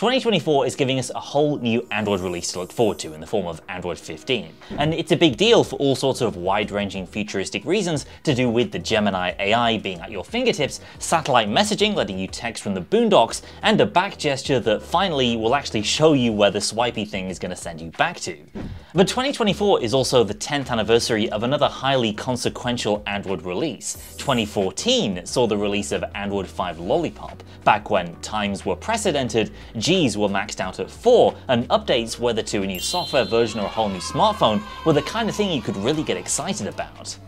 2024 is giving us a whole new Android release to look forward to in the form of Android 15. And it's a big deal for all sorts of wide-ranging futuristic reasons to do with the Gemini AI being at your fingertips, satellite messaging letting you text from the boondocks, and a back gesture that finally will actually show you where the swipey thing is going to send you back to. But 2024 is also the 10th anniversary of another highly consequential Android release. 2014 saw the release of Android 5 Lollipop, back when times were precedented, Gs were maxed out at 4, and updates, whether to a new software version or a whole new smartphone, were the kind of thing you could really get excited about.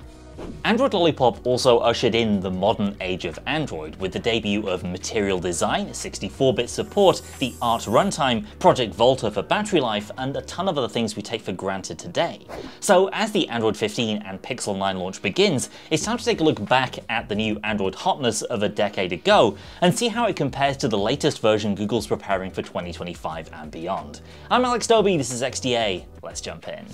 Android Lollipop also ushered in the modern age of Android with the debut of Material Design, 64-bit support, the Art runtime, Project Volta for battery life, and a ton of other things we take for granted today. So as the Android 15 and Pixel 9 launch begins, it's time to take a look back at the new Android hotness of a decade ago and see how it compares to the latest version Google's preparing for 2025 and beyond. I'm Alex Dobie, this is XDA, let's jump in.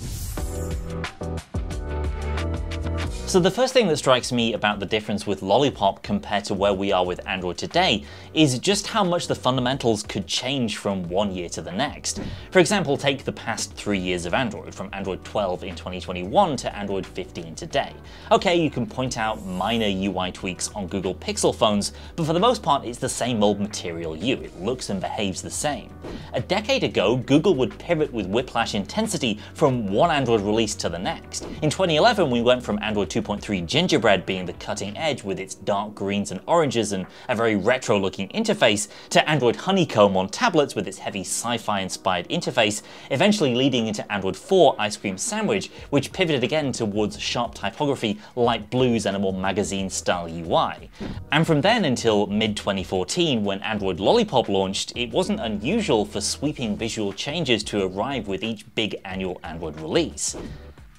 So the first thing that strikes me about the difference with Lollipop compared to where we are with Android today is just how much the fundamentals could change from one year to the next. For example, take the past three years of Android, from Android 12 in 2021 to Android 15 today. Okay, you can point out minor UI tweaks on Google Pixel phones, but for the most part it's the same old Material You, it looks and behaves the same. A decade ago, Google would pivot with whiplash intensity from one Android release to the next. In 2011 we went from Android 2 2.3 Gingerbread being the cutting edge with its dark greens and oranges and a very retro looking interface, to Android Honeycomb on tablets with its heavy sci-fi inspired interface, eventually leading into Android 4 Ice Cream Sandwich, which pivoted again towards sharp typography, light blues and a more magazine style UI. And from then until mid 2014 when Android Lollipop launched, it wasn't unusual for sweeping visual changes to arrive with each big annual Android release.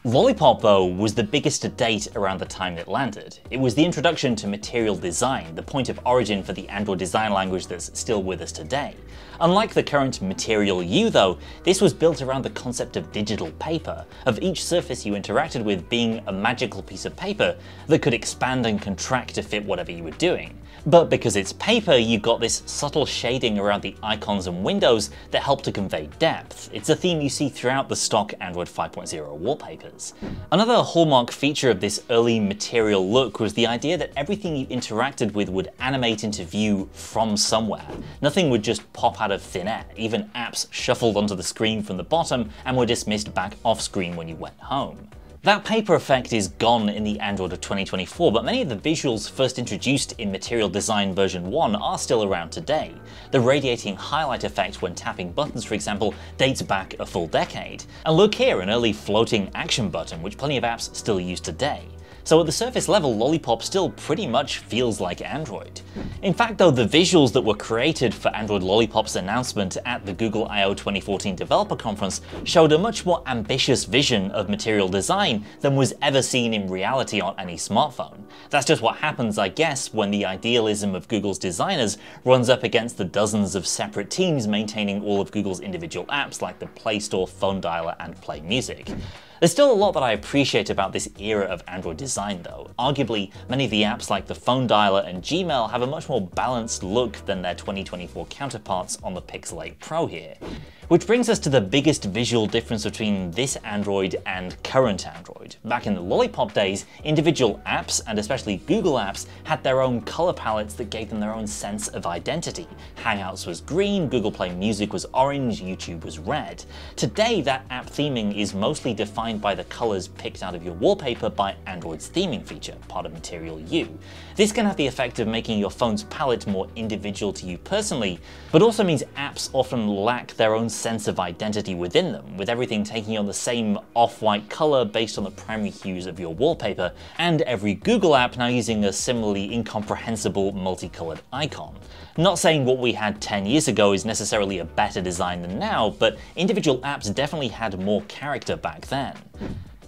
Lollipop, though, was the biggest to date around the time it landed. It was the introduction to material design, the point of origin for the Android design language that's still with us today. Unlike the current Material You, though, this was built around the concept of digital paper, of each surface you interacted with being a magical piece of paper that could expand and contract to fit whatever you were doing. But because it's paper, you've got this subtle shading around the icons and windows that help to convey depth. It's a theme you see throughout the stock Android 5.0 wallpapers. Another hallmark feature of this early material look was the idea that everything you interacted with would animate into view from somewhere. Nothing would just pop out of thin air. Even apps shuffled onto the screen from the bottom and were dismissed back off screen when you went home. That paper effect is gone in the Android of 2024, but many of the visuals first introduced in Material Design version 1 are still around today. The radiating highlight effect when tapping buttons, for example, dates back a full decade. And look here, an early floating action button, which plenty of apps still use today. So at the surface level, Lollipop still pretty much feels like Android. In fact though, the visuals that were created for Android Lollipop's announcement at the Google I/O 2014 Developer Conference showed a much more ambitious vision of material design than was ever seen in reality on any smartphone. That's just what happens, I guess, when the idealism of Google's designers runs up against the dozens of separate teams maintaining all of Google's individual apps like the Play Store, Phone Dialer, and Play Music. There's still a lot that I appreciate about this era of Android design though. Arguably, many of the apps like the phone dialer and Gmail have a much more balanced look than their 2024 counterparts on the Pixel 8 Pro here. Which brings us to the biggest visual difference between this Android and current Android. Back in the Lollipop days, individual apps, and especially Google apps, had their own color palettes that gave them their own sense of identity. Hangouts was green, Google Play Music was orange, YouTube was red. Today, that app theming is mostly defined by the colors picked out of your wallpaper by Android's theming feature, part of Material You. This can have the effect of making your phone's palette more individual to you personally, but also means apps often lack their own sense of identity within them, with everything taking on the same off-white color based on the primary hues of your wallpaper, and every Google app now using a similarly incomprehensible multicolored icon. Not saying what we had 10 years ago is necessarily a better design than now, but individual apps definitely had more character back then.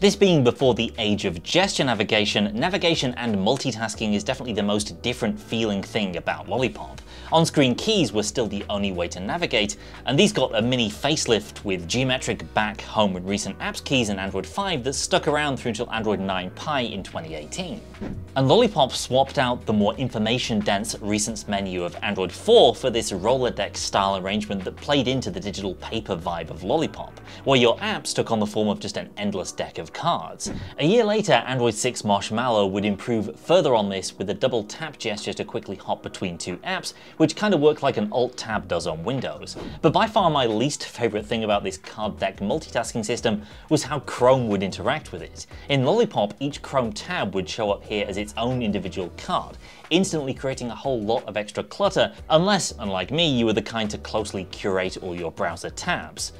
This being before the age of gesture navigation, navigation and multitasking is definitely the most different feeling thing about Lollipop. On-screen keys were still the only way to navigate, and these got a mini facelift with geometric back, home and recent apps keys in Android 5 that stuck around through until Android 9 Pie in 2018. And Lollipop swapped out the more information-dense recents menu of Android 4 for this Rolodex style arrangement that played into the digital paper vibe of Lollipop, where your apps took on the form of just an endless deck of cards. A year later, Android 6 Marshmallow would improve further on this with a double tap gesture to quickly hop between two apps, which kind of worked like an Alt-Tab does on Windows. But by far my least favourite thing about this card deck multitasking system was how Chrome would interact with it. In Lollipop, each Chrome tab would show up here as its own individual card, instantly creating a whole lot of extra clutter, unless, unlike me, you were the kind to closely curate all your browser tabs.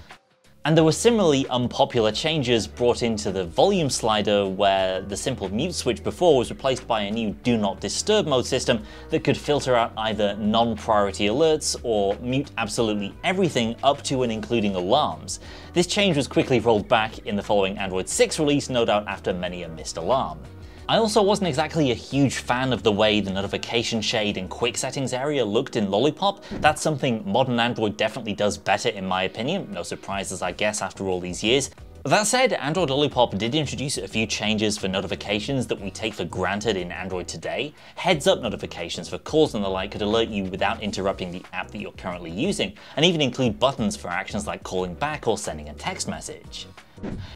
And there were similarly unpopular changes brought into the volume slider where the simple mute switch before was replaced by a new do not disturb mode system that could filter out either non-priority alerts or mute absolutely everything up to and including alarms. This change was quickly rolled back in the following Android 6 release, no doubt after many a missed alarm. I also wasn't exactly a huge fan of the way the notification shade and quick settings area looked in Lollipop. That's something modern Android definitely does better in my opinion, no surprises I guess after all these years. That said, Android Lollipop did introduce a few changes for notifications that we take for granted in Android today. Heads up notifications for calls and the like could alert you without interrupting the app that you're currently using, and even include buttons for actions like calling back or sending a text message.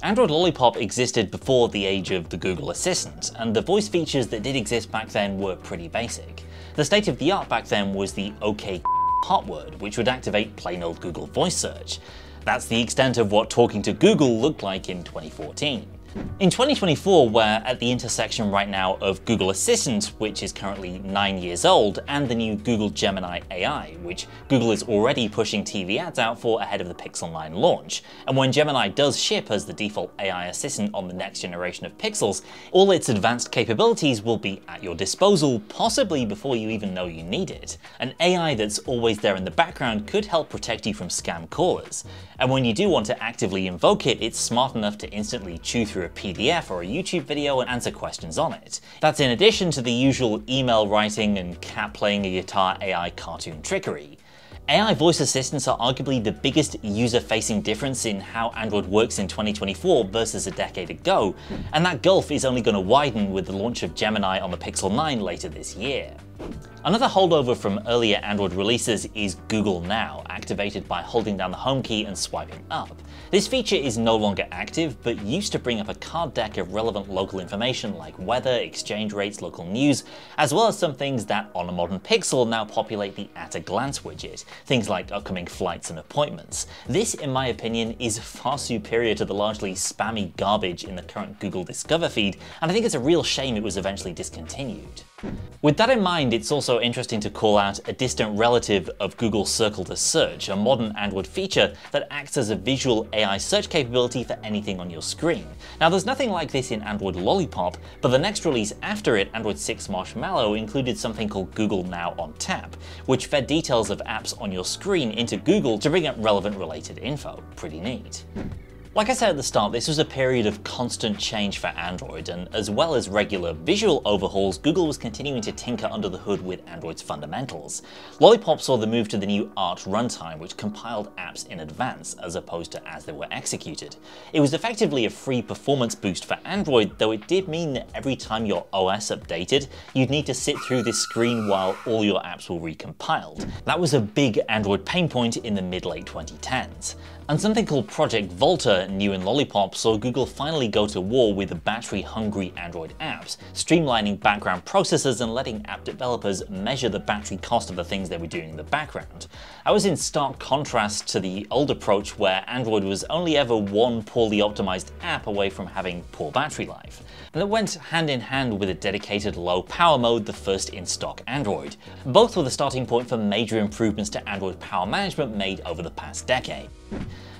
Android Lollipop existed before the age of the Google Assistant, and the voice features that did exist back then were pretty basic. The state of the art back then was the OK hot word, which would activate plain old Google voice search. That's the extent of what talking to Google looked like in 2014. In 2024, we're at the intersection right now of Google Assistant, which is currently 9 years old, and the new Google Gemini AI, which Google is already pushing TV ads out for ahead of the Pixel 9 launch. And when Gemini does ship as the default AI assistant on the next generation of Pixels, all its advanced capabilities will be at your disposal, possibly before you even know you need it. An AI that's always there in the background could help protect you from scam callers. And when you do want to actively invoke it, it's smart enough to instantly chew through a PDF or a YouTube video and answer questions on it. That's in addition to the usual email writing and cat playing a guitar AI cartoon trickery. AI voice assistants are arguably the biggest user-facing difference in how Android works in 2024 versus a decade ago, and that gulf is only going to widen with the launch of Gemini on the Pixel 9 later this year. Another holdover from earlier Android releases is Google Now, activated by holding down the home key and swiping up. This feature is no longer active, but used to bring up a card deck of relevant local information like weather, exchange rates, local news, as well as some things that on a modern Pixel now populate the at a glance widget, things like upcoming flights and appointments. This, in my opinion, is far superior to the largely spammy garbage in the current Google Discover feed, and I think it's a real shame it was eventually discontinued. With that in mind, it's also interesting to call out a distant relative of Google Circle to Search, a modern Android feature that acts as a visual AI search capability for anything on your screen. Now there's nothing like this in Android Lollipop, but the next release after it, Android 6 Marshmallow, included something called Google Now on Tap, which fed details of apps on your screen into Google to bring up relevant related info. Pretty neat. Like I said at the start, this was a period of constant change for Android, and as well as regular visual overhauls, Google was continuing to tinker under the hood with Android's fundamentals. Lollipop saw the move to the new ART runtime, which compiled apps in advance, as opposed to as they were executed. It was effectively a free performance boost for Android, though it did mean that every time your OS updated, you'd need to sit through this screen while all your apps were recompiled. That was a big Android pain point in the mid-late 2010s. And something called Project Volta, new in Lollipop, saw Google finally go to war with the battery-hungry Android apps, streamlining background processes and letting app developers measure the battery cost of the things they were doing in the background. I was in stark contrast to the old approach where Android was only ever one poorly optimized app away from having poor battery life. And it went hand in hand with a dedicated low power mode, the first in stock Android. Both were the starting point for major improvements to Android power management made over the past decade.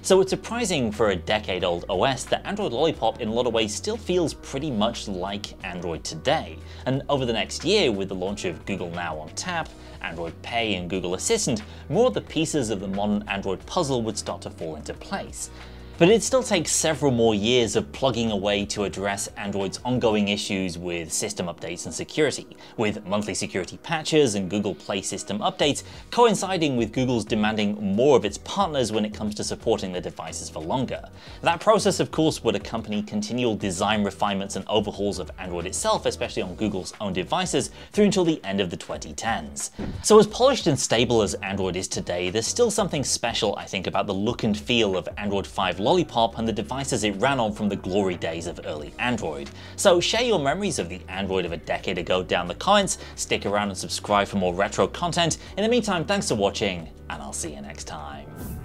So it's surprising for a decade-old OS that Android Lollipop in a lot of ways still feels pretty much like Android today. And over the next year, with the launch of Google Now on tap, Android Pay and Google Assistant, more of the pieces of the modern Android puzzle would start to fall into place. But it still takes several more years of plugging away to address Android's ongoing issues with system updates and security, with monthly security patches and Google Play system updates coinciding with Google's demanding more of its partners when it comes to supporting their devices for longer. That process of course would accompany continual design refinements and overhauls of Android itself, especially on Google's own devices, through until the end of the 2010s. So as polished and stable as Android is today, there's still something special I think about the look and feel of Android 5 Lollipop and the devices it ran on from the glory days of early Android. So share your memories of the Android of a decade ago down the comments, stick around and subscribe for more retro content. In the meantime, thanks for watching, and I'll see you next time.